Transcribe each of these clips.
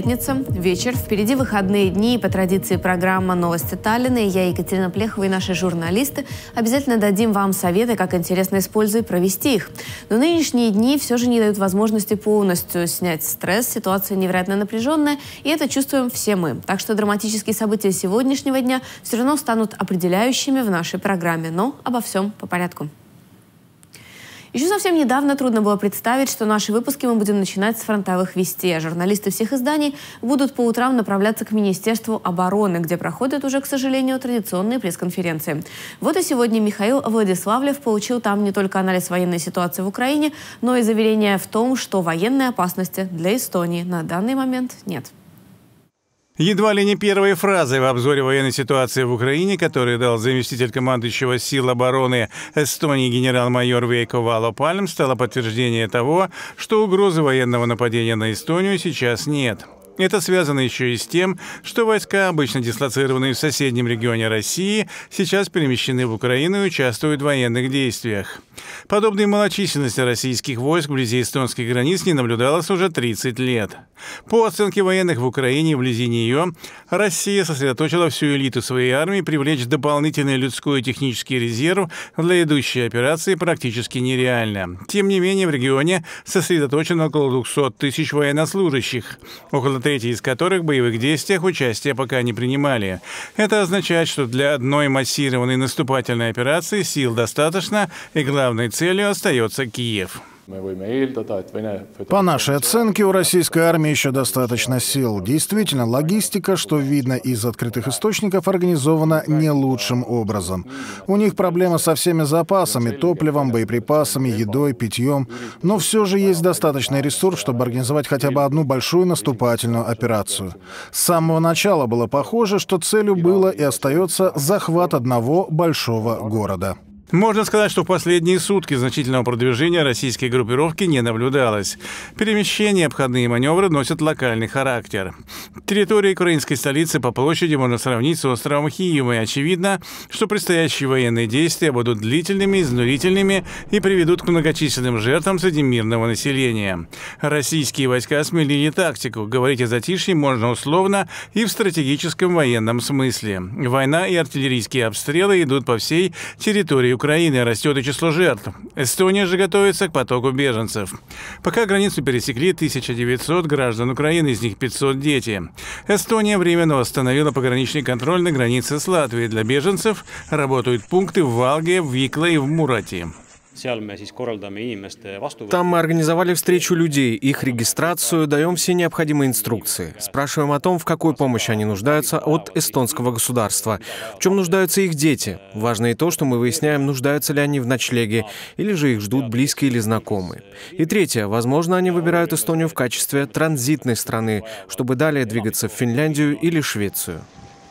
Пятница, вечер, впереди выходные дни, по традиции программа «Новости Таллина». И я, Екатерина Плехова, и наши журналисты обязательно дадим вам советы, как интересно использовать и провести их. Но нынешние дни все же не дают возможности полностью снять стресс. Ситуация невероятно напряженная, и это чувствуем все мы. Так что драматические события сегодняшнего дня все равно станут определяющими в нашей программе. Но обо всем по порядку. Еще совсем недавно трудно было представить, что наши выпуски мы будем начинать с фронтовых вестей. Журналисты всех изданий будут по утрам направляться к Министерству обороны, где проходят уже, к сожалению, традиционные пресс-конференции. Вот и сегодня Михаил Владиславлев получил там не только анализ военной ситуации в Украине, но и заверение в том, что военной опасности для Эстонии на данный момент нет. Едва ли не первой фразой в обзоре военной ситуации в Украине, который дал заместитель командующего сил обороны Эстонии генерал-майор Вейко Вало Пальм, стало подтверждение того, что угрозы военного нападения на Эстонию сейчас нет. Это связано еще и с тем, что войска, обычно дислоцированные в соседнем регионе России, сейчас перемещены в Украину и участвуют в военных действиях. Подобной малочисленности российских войск вблизи эстонских границ не наблюдалось уже 30 лет. По оценке военных в Украине вблизи нее, Россия сосредоточила всю элиту своей армии, привлечь дополнительный людской и технический резерв для идущей операции практически нереально. Тем не менее, в регионе сосредоточено около 200 тысяч военнослужащих, около трети из которых в боевых действиях участия пока не принимали. Это означает, что для одной массированной наступательной операции сил достаточно, и главной целью остается Киев. По нашей оценке, у российской армии еще достаточно сил. Действительно, логистика, что видно из открытых источников, организована не лучшим образом. У них проблема со всеми запасами, топливом, боеприпасами, едой, питьем. Но все же есть достаточный ресурс, чтобы организовать хотя бы одну большую наступательную операцию. С самого начала было похоже, что целью было и остается захват одного большого города. Можно сказать, что в последние сутки значительного продвижения российской группировки не наблюдалось. Перемещения и обходные маневры носят локальный характер. Территория украинской столицы по площади можно сравнить с островом Хиева, и очевидно, что предстоящие военные действия будут длительными, изнурительными и приведут к многочисленным жертвам среди мирного населения. Российские войска сменили тактику. Говорить о затишье можно условно и в стратегическом военном смысле. Война и артиллерийские обстрелы идут по всей территории Украины растет и число жертв. Эстония же готовится к потоку беженцев. Пока границу пересекли 1900 граждан Украины, из них 500 дети. Эстония временно восстановила пограничный контроль на границе с Латвией. Для беженцев работают пункты в Валге, в Викле и в Мурате. Там мы организовали встречу людей, их регистрацию, даем все необходимые инструкции. Спрашиваем о том, в какой помощи они нуждаются от эстонского государства, в чем нуждаются их дети. Важно и то, что мы выясняем, нуждаются ли они в ночлеге, или же их ждут близкие или знакомые. И третье, возможно, они выбирают Эстонию в качестве транзитной страны, чтобы далее двигаться в Финляндию или Швецию.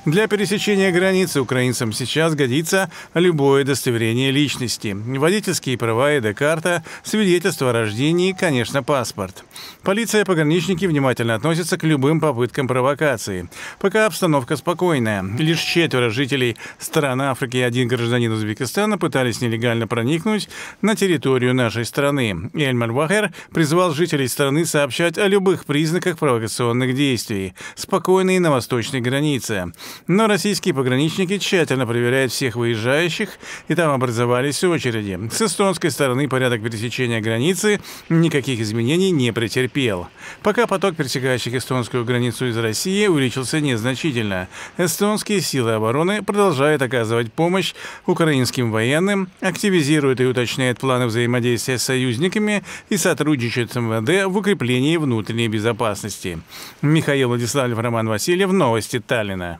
Для пересечения границы украинцам сейчас годится любое удостоверение личности. Водительские права, ИД-карта, свидетельство о рождении и, конечно, паспорт. Полиция и пограничники внимательно относятся к любым попыткам провокации. Пока обстановка спокойная. Лишь четверо жителей стран Африки и один гражданин Узбекистана пытались нелегально проникнуть на территорию нашей страны. Эльмар Вахер призвал жителей страны сообщать о любых признаках провокационных действий, спокойной на восточной границе. Но российские пограничники тщательно проверяют всех выезжающих, и там образовались очереди. С эстонской стороны порядок пересечения границы никаких изменений не претерпел. Пока поток пересекающих эстонскую границу из России увеличился незначительно. Эстонские силы обороны продолжают оказывать помощь украинским военным, активизируют и уточняют планы взаимодействия с союзниками и сотрудничают с МВД в укреплении внутренней безопасности. Михаил Владиславов, Роман Васильев, Новости Таллина.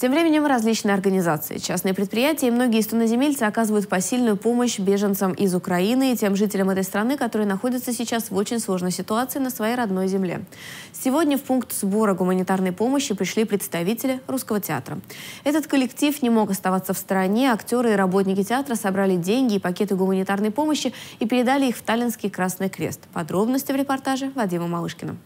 Тем временем различные организации, частные предприятия и многие стоноземельцы оказывают посильную помощь беженцам из Украины и тем жителям этой страны, которые находятся сейчас в очень сложной ситуации на своей родной земле. Сегодня в пункт сбора гуманитарной помощи пришли представители Русского театра. Этот коллектив не мог оставаться в стороне. Актеры и работники театра собрали деньги и пакеты гуманитарной помощи и передали их в Таллинский Красный Крест. Подробности в репортаже Вадима Малышкина.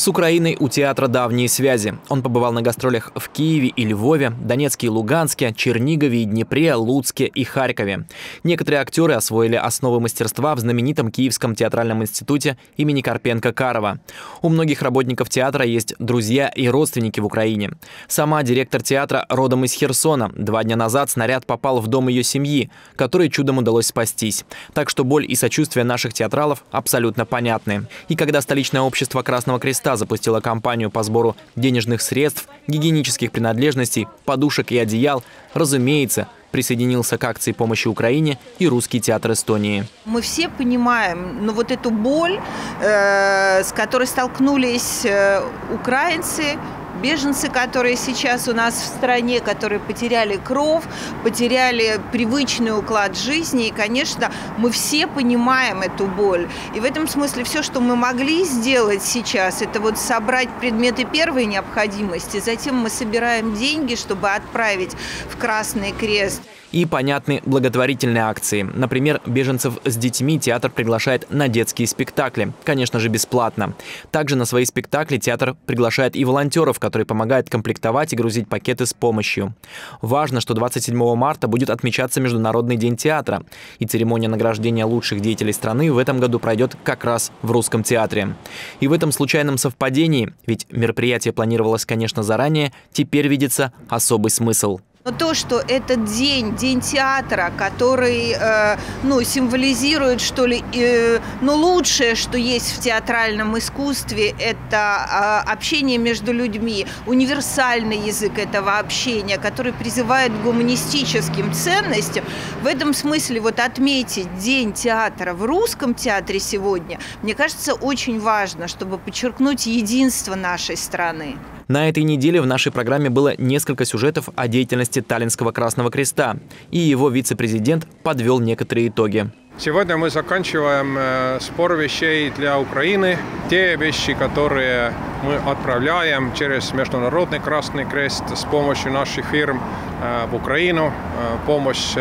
С Украиной у театра давние связи. Он побывал на гастролях в Киеве и Львове, Донецке и Луганске, Чернигове и Днепре, Луцке и Харькове. Некоторые актеры освоили основы мастерства в знаменитом Киевском театральном институте имени Карпенко-Карова. У многих работников театра есть друзья и родственники в Украине. Сама директор театра родом из Херсона. Два дня назад снаряд попал в дом ее семьи, которой чудом удалось спастись. Так что боль и сочувствие наших театралов абсолютно понятны. И когда столичное общество Красного Креста Москва запустила кампанию по сбору денежных средств, гигиенических принадлежностей, подушек и одеял, разумеется, присоединился к акции помощи Украине и Русский театр Эстонии. Мы все понимаем ну, вот эту боль, э, с которой столкнулись э, украинцы, беженцы, которые сейчас у нас в стране, которые потеряли кровь, потеряли привычный уклад жизни. И, конечно, мы все понимаем эту боль. И в этом смысле все, что мы могли сделать сейчас, это вот собрать предметы первой необходимости, затем мы собираем деньги, чтобы отправить в Красный Крест и понятны благотворительные акции. Например, беженцев с детьми театр приглашает на детские спектакли, конечно же, бесплатно. Также на свои спектакли театр приглашает и волонтеров, которые помогают комплектовать и грузить пакеты с помощью. Важно, что 27 марта будет отмечаться Международный день театра, и церемония награждения лучших деятелей страны в этом году пройдет как раз в Русском театре. И в этом случайном совпадении, ведь мероприятие планировалось, конечно, заранее, теперь видится особый смысл – но то, что этот день, день театра, который, э, ну, символизирует, что ли, э, ну, лучшее, что есть в театральном искусстве, это э, общение между людьми, универсальный язык этого общения, который призывает к гуманистическим ценностям. В этом смысле вот отметить День театра в русском театре сегодня, мне кажется, очень важно, чтобы подчеркнуть единство нашей страны. На этой неделе в нашей программе было несколько сюжетов о деятельности Таллинского Красного Креста, и его вице-президент подвел некоторые итоги. Сегодня мы заканчиваем э, спор вещей для Украины. Те вещи, которые мы отправляем через Международный Красный Крест с помощью наших фирм э, в Украину, э, помощь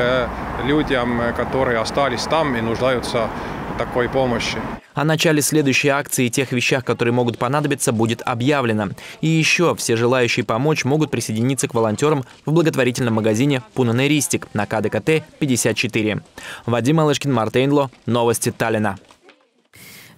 людям, которые остались там и нуждаются в такой помощи. О начале следующей акции и тех вещах, которые могут понадобиться, будет объявлено. И еще все желающие помочь могут присоединиться к волонтерам в благотворительном магазине «Пунанеристик» на КДКТ 54. Вадим Алышкин, Мартейнло. Новости Таллина.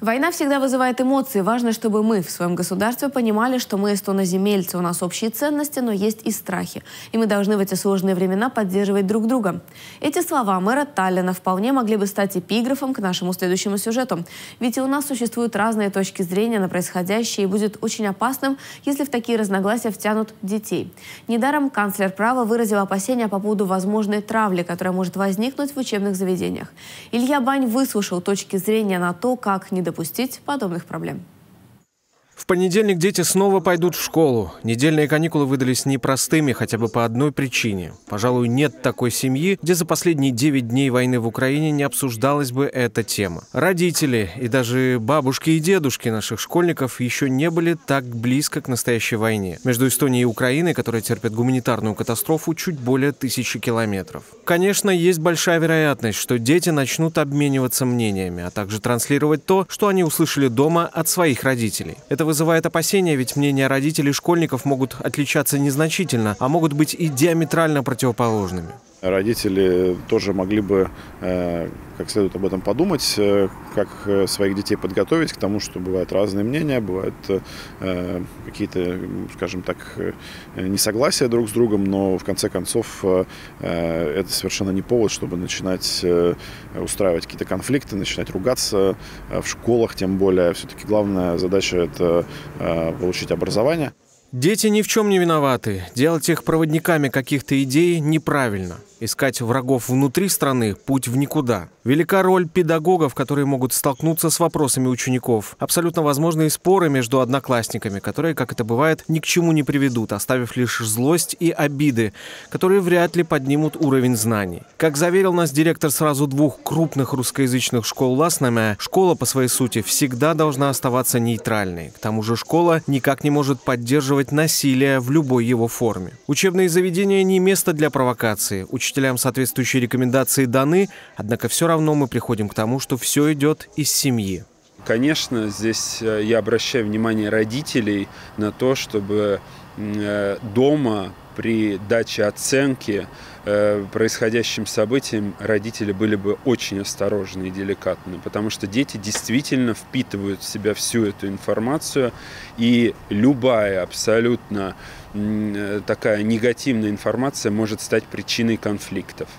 Война всегда вызывает эмоции. Важно, чтобы мы в своем государстве понимали, что мы эстоноземельцы, у нас общие ценности, но есть и страхи. И мы должны в эти сложные времена поддерживать друг друга. Эти слова мэра Таллина вполне могли бы стать эпиграфом к нашему следующему сюжету. Ведь и у нас существуют разные точки зрения на происходящее, и будет очень опасным, если в такие разногласия втянут детей. Недаром канцлер права выразил опасения по поводу возможной травли, которая может возникнуть в учебных заведениях. Илья Бань выслушал точки зрения на то, как не допустить подобных проблем. В понедельник дети снова пойдут в школу. Недельные каникулы выдались непростыми хотя бы по одной причине. Пожалуй, нет такой семьи, где за последние 9 дней войны в Украине не обсуждалась бы эта тема. Родители и даже бабушки и дедушки наших школьников еще не были так близко к настоящей войне. Между Эстонией и Украиной, которая терпит гуманитарную катастрофу, чуть более тысячи километров. Конечно, есть большая вероятность, что дети начнут обмениваться мнениями, а также транслировать то, что они услышали дома от своих родителей. Это вызывает опасения, ведь мнения родителей школьников могут отличаться незначительно, а могут быть и диаметрально противоположными. Родители тоже могли бы э, как следует об этом подумать, э, как э, своих детей подготовить к тому, что бывают разные мнения, бывают какие-то, скажем так, несогласия друг с другом, но в конце концов это совершенно не повод, чтобы начинать устраивать какие-то конфликты, начинать ругаться в школах, тем более. Все-таки главная задача – это получить образование. Дети ни в чем не виноваты. Делать их проводниками каких-то идей неправильно. Искать врагов внутри страны – путь в никуда. Велика роль педагогов, которые могут столкнуться с вопросами учеников. Абсолютно возможны споры между одноклассниками, которые, как это бывает, ни к чему не приведут, оставив лишь злость и обиды, которые вряд ли поднимут уровень знаний. Как заверил нас директор сразу двух крупных русскоязычных школ Ласнаме, школа по своей сути всегда должна оставаться нейтральной. К тому же школа никак не может поддерживать насилие в любой его форме. Учебные заведения не место для провокации. Учителям соответствующие рекомендации даны, однако все равно мы приходим к тому, что все идет из семьи. Конечно, здесь э, я обращаю внимание родителей на то, чтобы э, дома при даче оценки э, происходящим событиям родители были бы очень осторожны и деликатны, потому что дети действительно впитывают в себя всю эту информацию, и любая абсолютно э, такая негативная информация может стать причиной конфликтов.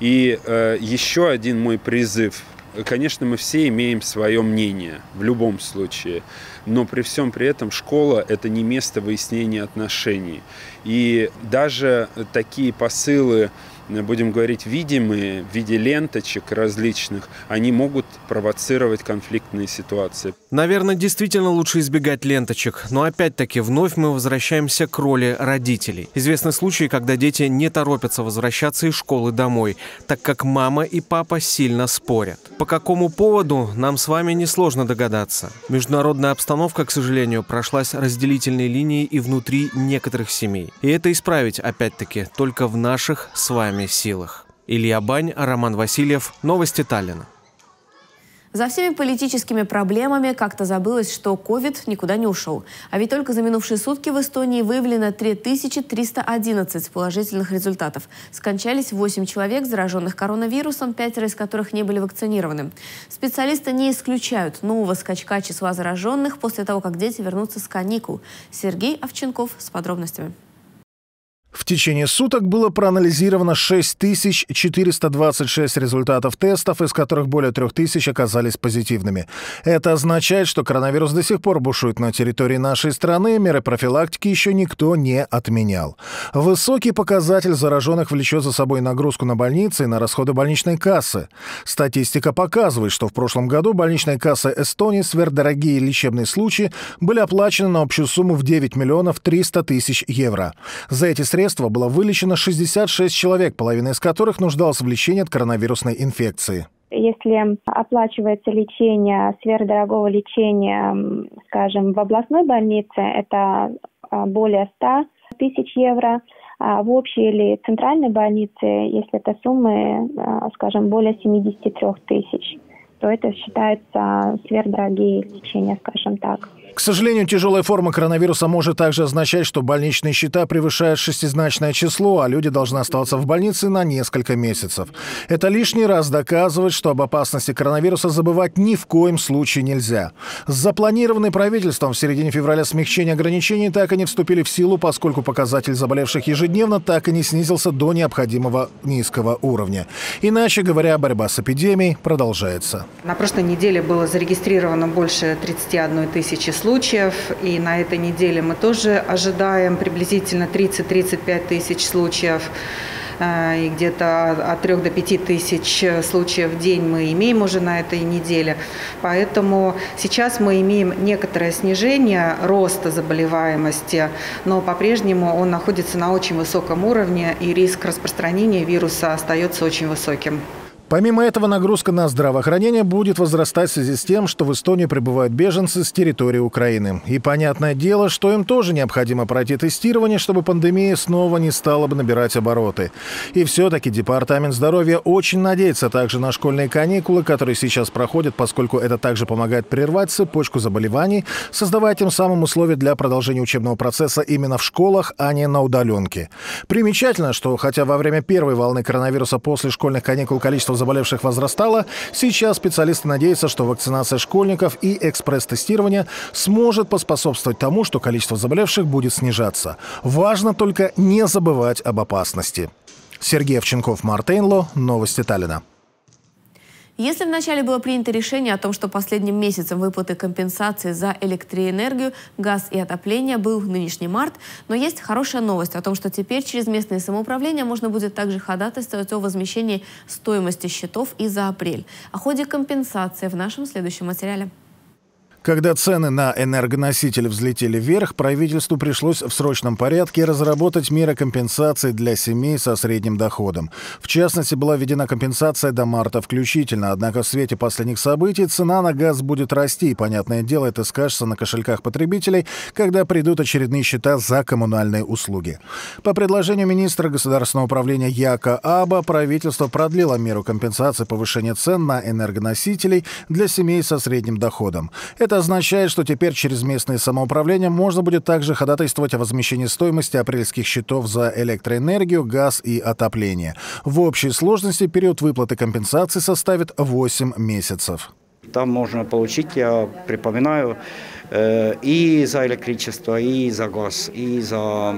И э, еще один мой призыв Конечно, мы все имеем свое мнение в любом случае, но при всем при этом школа – это не место выяснения отношений. И даже такие посылы будем говорить, видимые в виде ленточек различных, они могут провоцировать конфликтные ситуации. Наверное, действительно лучше избегать ленточек, но опять-таки вновь мы возвращаемся к роли родителей. Известны случаи, когда дети не торопятся возвращаться из школы домой, так как мама и папа сильно спорят. По какому поводу, нам с вами несложно догадаться. Международная обстановка, к сожалению, прошлась разделительной линией и внутри некоторых семей. И это исправить, опять-таки, только в наших с вами вами силах. Илья Бань, Роман Васильев. Новости Таллина. За всеми политическими проблемами как-то забылось, что ковид никуда не ушел. А ведь только за минувшие сутки в Эстонии выявлено 3311 положительных результатов. Скончались 8 человек, зараженных коронавирусом, пятеро из которых не были вакцинированы. Специалисты не исключают нового скачка числа зараженных после того, как дети вернутся с каникул. Сергей Овченков с подробностями. В течение суток было проанализировано 6426 результатов тестов, из которых более 3000 оказались позитивными. Это означает, что коронавирус до сих пор бушует на территории нашей страны, меры профилактики еще никто не отменял. Высокий показатель зараженных влечет за собой нагрузку на больницы и на расходы больничной кассы. Статистика показывает, что в прошлом году больничной кассы Эстонии сверхдорогие лечебные случаи были оплачены на общую сумму в 9 миллионов 300 тысяч евро. За эти средства средства было вылечено 66 человек, половина из которых нуждалась в лечении от коронавирусной инфекции. Если оплачивается лечение, сверхдорогого лечения, скажем, в областной больнице, это а, более 100 тысяч евро. А в общей или центральной больнице, если это суммы, а, скажем, более 73 тысяч, то это считается сверхдорогие лечения, скажем так. К сожалению, тяжелая форма коронавируса может также означать, что больничные счета превышают шестизначное число, а люди должны оставаться в больнице на несколько месяцев. Это лишний раз доказывает, что об опасности коронавируса забывать ни в коем случае нельзя. Запланированные правительством в середине февраля смягчения ограничений так и не вступили в силу, поскольку показатель заболевших ежедневно так и не снизился до необходимого низкого уровня. Иначе говоря, борьба с эпидемией продолжается. На прошлой неделе было зарегистрировано больше 31 тысячи случаев и на этой неделе мы тоже ожидаем приблизительно 30-35 тысяч случаев э, и где-то от 3 до 5 тысяч случаев в день мы имеем уже на этой неделе. Поэтому сейчас мы имеем некоторое снижение роста заболеваемости, но по-прежнему он находится на очень высоком уровне, и риск распространения вируса остается очень высоким. Помимо этого, нагрузка на здравоохранение будет возрастать в связи с тем, что в Эстонию прибывают беженцы с территории Украины. И понятное дело, что им тоже необходимо пройти тестирование, чтобы пандемия снова не стала бы набирать обороты. И все-таки Департамент здоровья очень надеется также на школьные каникулы, которые сейчас проходят, поскольку это также помогает прервать цепочку заболеваний, создавая тем самым условия для продолжения учебного процесса именно в школах, а не на удаленке. Примечательно, что хотя во время первой волны коронавируса после школьных каникул количество заболевших возрастало, сейчас специалисты надеются, что вакцинация школьников и экспресс-тестирование сможет поспособствовать тому, что количество заболевших будет снижаться. Важно только не забывать об опасности. Сергей Овченков, Мартейнло, Новости Таллина. Если вначале было принято решение о том, что последним месяцем выплаты компенсации за электроэнергию, газ и отопление был нынешний март, но есть хорошая новость о том, что теперь через местное самоуправление можно будет также ходатайствовать о возмещении стоимости счетов и за апрель. О ходе компенсации в нашем следующем материале. Когда цены на энергоносители взлетели вверх, правительству пришлось в срочном порядке разработать меры компенсации для семей со средним доходом. В частности, была введена компенсация до марта включительно. Однако в свете последних событий цена на газ будет расти. И, понятное дело, это скажется на кошельках потребителей, когда придут очередные счета за коммунальные услуги. По предложению министра государственного управления Яка Аба, правительство продлило меру компенсации повышения цен на энергоносителей для семей со средним доходом. Это означает, что теперь через местное самоуправление можно будет также ходатайствовать о возмещении стоимости апрельских счетов за электроэнергию, газ и отопление. В общей сложности период выплаты компенсации составит 8 месяцев. Там можно получить, я припоминаю, э, и за электричество, и за газ, и за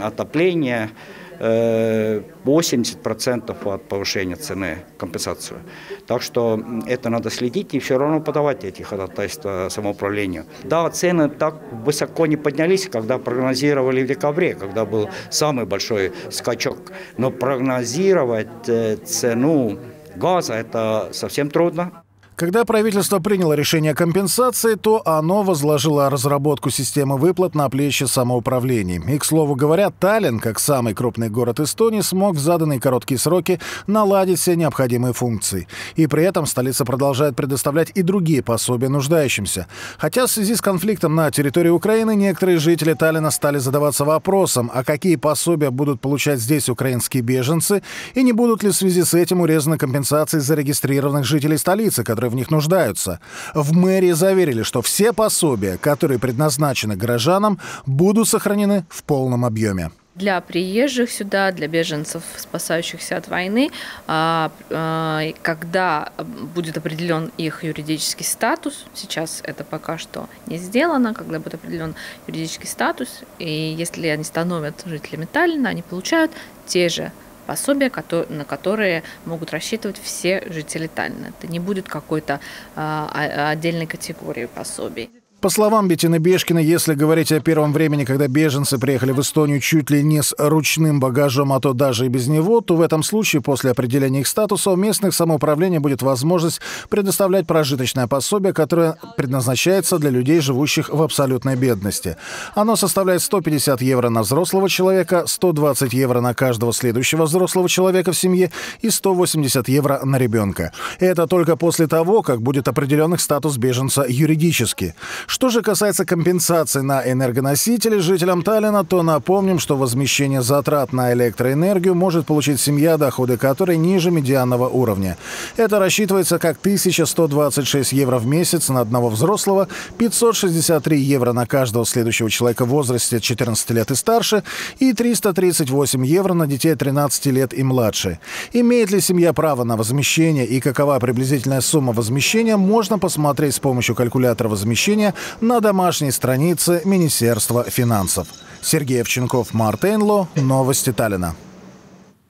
отопление – 80% от повышения цены компенсацию. Так что это надо следить и все равно подавать эти ходатайства самоуправлению. Да, цены так высоко не поднялись, когда прогнозировали в декабре, когда был самый большой скачок. Но прогнозировать э, цену газа это совсем трудно. Когда правительство приняло решение о компенсации, то оно возложило разработку системы выплат на плечи самоуправлений. И, к слову говоря, Таллин, как самый крупный город Эстонии, смог в заданные короткие сроки наладить все необходимые функции. И при этом столица продолжает предоставлять и другие пособия нуждающимся. Хотя в связи с конфликтом на территории Украины некоторые жители Таллина стали задаваться вопросом, а какие пособия будут получать здесь украинские беженцы, и не будут ли в связи с этим урезаны компенсации зарегистрированных жителей столицы, которые которые в них нуждаются. В мэрии заверили, что все пособия, которые предназначены горожанам, будут сохранены в полном объеме для приезжих сюда, для беженцев, спасающихся от войны, а, а, когда будет определен их юридический статус, сейчас это пока что не сделано, когда будет определен юридический статус, и если они становятся жителями Таллина, они получают те же пособия, на которые могут рассчитывать все жители Таллина. Это не будет какой-то а, отдельной категории пособий. По словам Бетины Бешкина, если говорить о первом времени, когда беженцы приехали в Эстонию чуть ли не с ручным багажом, а то даже и без него, то в этом случае после определения их статуса у местных самоуправлений будет возможность предоставлять прожиточное пособие, которое предназначается для людей, живущих в абсолютной бедности. Оно составляет 150 евро на взрослого человека, 120 евро на каждого следующего взрослого человека в семье и 180 евро на ребенка. Это только после того, как будет определен их статус беженца юридически. Что же касается компенсации на энергоносители жителям Таллина, то напомним, что возмещение затрат на электроэнергию может получить семья, доходы которой ниже медианного уровня. Это рассчитывается как 1126 евро в месяц на одного взрослого, 563 евро на каждого следующего человека в возрасте 14 лет и старше и 338 евро на детей 13 лет и младше. Имеет ли семья право на возмещение и какова приблизительная сумма возмещения, можно посмотреть с помощью калькулятора возмещения на домашней странице Министерства финансов. Сергей Овченков, Мартейнло, Новости Таллина.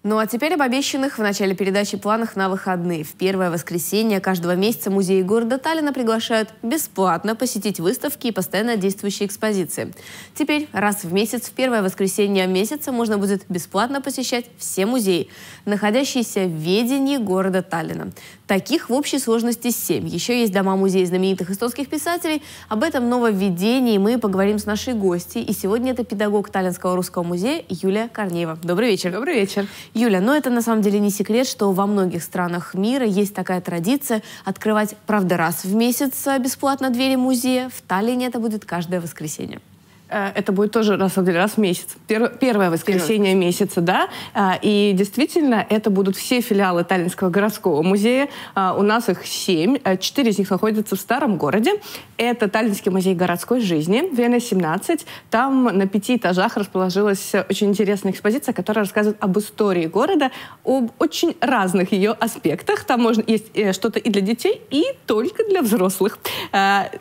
Ну а теперь об обещанных в начале передачи планах на выходные. В первое воскресенье каждого месяца музеи города Таллина приглашают бесплатно посетить выставки и постоянно действующие экспозиции. Теперь раз в месяц, в первое воскресенье месяца, можно будет бесплатно посещать все музеи, находящиеся в ведении города Таллина. Таких в общей сложности семь. Еще есть дома-музеи знаменитых эстонских писателей. Об этом нововведении мы поговорим с нашей гостьей. И сегодня это педагог Таллинского русского музея Юлия Корнеева. Добрый вечер. Добрый вечер. Юля, но это на самом деле не секрет, что во многих странах мира есть такая традиция открывать, правда, раз в месяц бесплатно двери музея. В Таллине это будет каждое воскресенье. Э, это будет тоже, на самом деле, раз в месяц. Первое воскресенье месяца, да. А, и действительно, это будут все филиалы Таллинского городского музея. А, у нас их семь. Э, четыре из них находятся в старом городе. Это Таллинский музей городской жизни, Вена 17. Там на пяти этажах расположилась очень интересная экспозиция, которая рассказывает об истории города, об очень разных ее аспектах. Там можно есть э, что-то и для детей, и только для взрослых.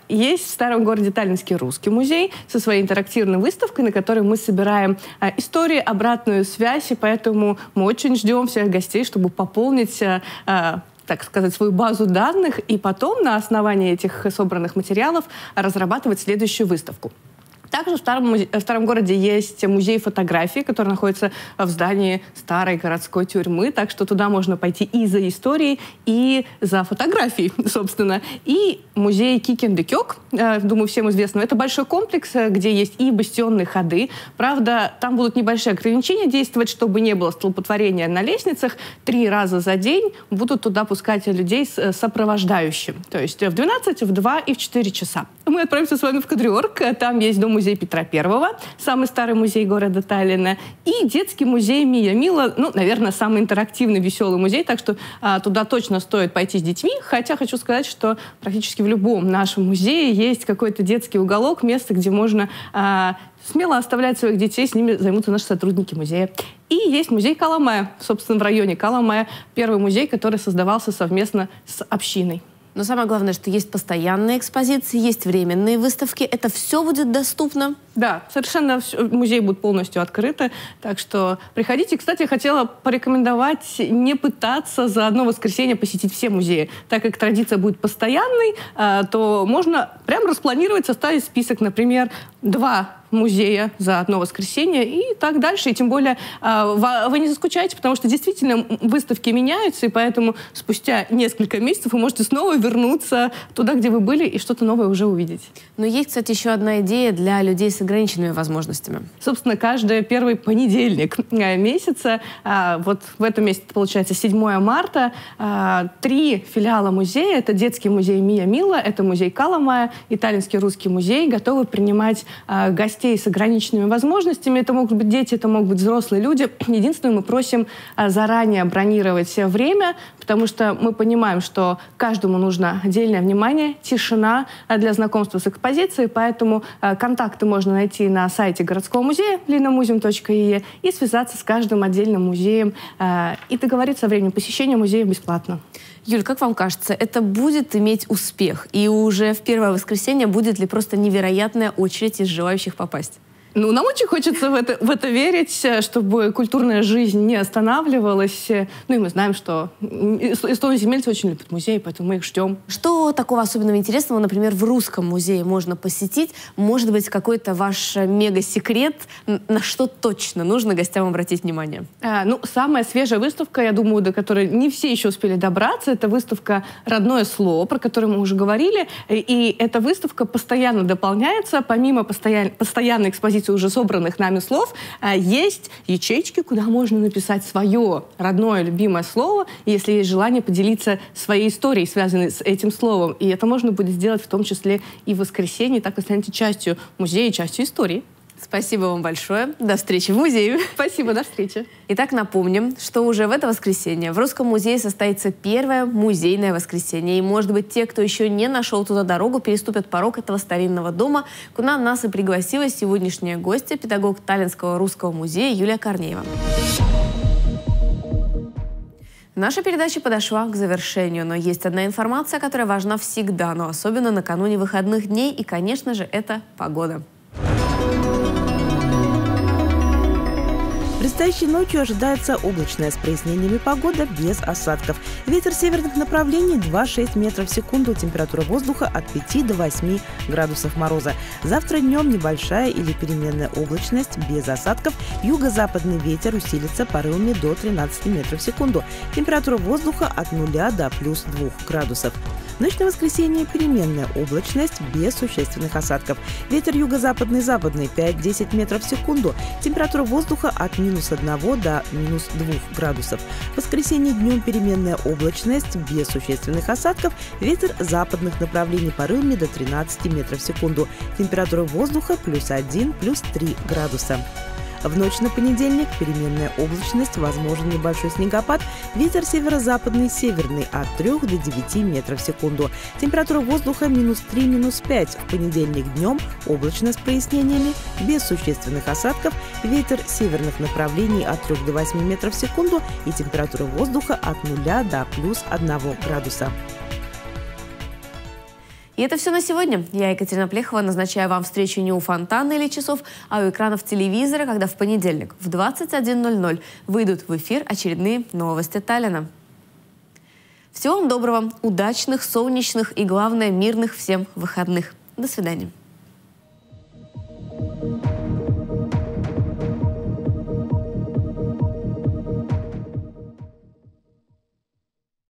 Есть в старом городе Таллинский русский музей со своей интерактивной выставкой, на которой мы собираем э, истории, обратную связь, и поэтому мы очень ждем всех гостей, чтобы пополнить э, э, так сказать, свою базу данных и потом на основании этих собранных материалов разрабатывать следующую выставку. Также в старом, в старом городе есть музей фотографии, который находится в здании старой городской тюрьмы, так что туда можно пойти и за историей, и за фотографией, собственно. И музей Кикендекёк, э, думаю, всем известно, это большой комплекс, э, где есть и бастионные ходы. Правда, там будут небольшие ограничения действовать, чтобы не было столпотворения на лестницах. Три раза за день будут туда пускать людей с э, сопровождающим. То есть в 12, в 2 и в 4 часа. Мы отправимся с вами в Кадриорг. Там есть дом музей Петра Первого, самый старый музей города Таллина, и детский музей Мия Мила, ну, наверное, самый интерактивный, веселый музей, так что а, туда точно стоит пойти с детьми, хотя хочу сказать, что практически в любом нашем музее есть какой-то детский уголок, место, где можно а, смело оставлять своих детей, с ними займутся наши сотрудники музея. И есть музей Каламая, собственно, в районе Каламая, первый музей, который создавался совместно с общиной. Но самое главное, что есть постоянные экспозиции, есть временные выставки. Это все будет доступно? Да, совершенно все, музей будет полностью открыты. Так что приходите. Кстати, хотела порекомендовать не пытаться за одно воскресенье посетить все музеи. Так как традиция будет постоянной, а, то можно прям распланировать, составить список, например, два музея за одно воскресенье и так дальше. И тем более а, вы не заскучаете, потому что действительно выставки меняются, и поэтому спустя несколько месяцев вы можете снова вернуться туда, где вы были, и что-то новое уже увидеть. Но есть, кстати, еще одна идея для людей с ограниченными возможностями. Собственно, каждый первый понедельник э, месяца, а, вот в этом месяце, получается, 7 марта, а, три филиала музея, это детский музей Мия Мила, это музей Каламая, итальянский русский музей, готовы принимать гостей гостей с ограниченными возможностями. Это могут быть дети, это могут быть взрослые люди. Единственное, мы просим а, заранее бронировать время, потому что мы понимаем, что каждому нужно отдельное внимание, тишина а, для знакомства с экспозицией, поэтому а, контакты можно найти на сайте городского музея linamuseum.ie и связаться с каждым отдельным музеем и договориться о времени посещения музея бесплатно. Юль, как вам кажется, это будет иметь успех? И уже в первое воскресенье будет ли просто невероятная очередь из желающих попасть? попасть? Ну, нам очень хочется в это, в это верить, чтобы культурная жизнь не останавливалась. Ну, и мы знаем, что эстонцы земельцы очень любят музеи, поэтому мы их ждем. Что такого особенного интересного, например, в русском музее можно посетить? Может быть, какой-то ваш мега-секрет, на что точно нужно гостям обратить внимание? А, ну, самая свежая выставка, я думаю, до которой не все еще успели добраться, это выставка «Родное слово», про которую мы уже говорили. И эта выставка постоянно дополняется, помимо постоян... постоянной экспозиции количестве уже собранных нами слов а, есть ячейки, куда можно написать свое родное, любимое слово, если есть желание поделиться своей историей, связанной с этим словом. И это можно будет сделать в том числе и в воскресенье, так и станете частью музея, частью истории. Спасибо вам большое. До встречи в музее. Спасибо, до встречи. Итак, напомним, что уже в это воскресенье в Русском музее состоится первое музейное воскресенье. И, может быть, те, кто еще не нашел туда дорогу, переступят порог этого старинного дома, куда нас и пригласила сегодняшняя гостья, педагог Таллинского русского музея Юлия Корнеева. Наша передача подошла к завершению, но есть одна информация, которая важна всегда, но особенно накануне выходных дней, и, конечно же, это погода. Предстоящей ночью ожидается облачная с прояснениями погода без осадков. Ветер северных направлений 2-6 метров в секунду, температура воздуха от 5 до 8 градусов мороза. Завтра днем небольшая или переменная облачность без осадков. Юго-западный ветер усилится порывами до 13 метров в секунду. Температура воздуха от 0 до плюс 2 градусов. Ночь на воскресенье переменная облачность без существенных осадков. Ветер юго-западный западный 5-10 метров в секунду. Температура воздуха от минус 1 до минус 2 градусов. В воскресенье днем переменная облачность без существенных осадков. Ветер западных направлений порывами до 13 метров в секунду. Температура воздуха плюс 1, плюс 3 градуса. В ночь на понедельник переменная облачность, возможен небольшой снегопад, ветер северо-западный северный от 3 до 9 метров в секунду. Температура воздуха минус 3, минус 5. В понедельник днем облачно с прояснениями, без существенных осадков, ветер северных направлений от 3 до 8 метров в секунду и температура воздуха от 0 до плюс 1 градуса. И это все на сегодня. Я, Екатерина Плехова, назначаю вам встречу не у фонтана или часов, а у экранов телевизора, когда в понедельник в 21.00 выйдут в эфир очередные новости Таллина. Всего вам доброго, удачных, солнечных и, главное, мирных всем выходных. До свидания.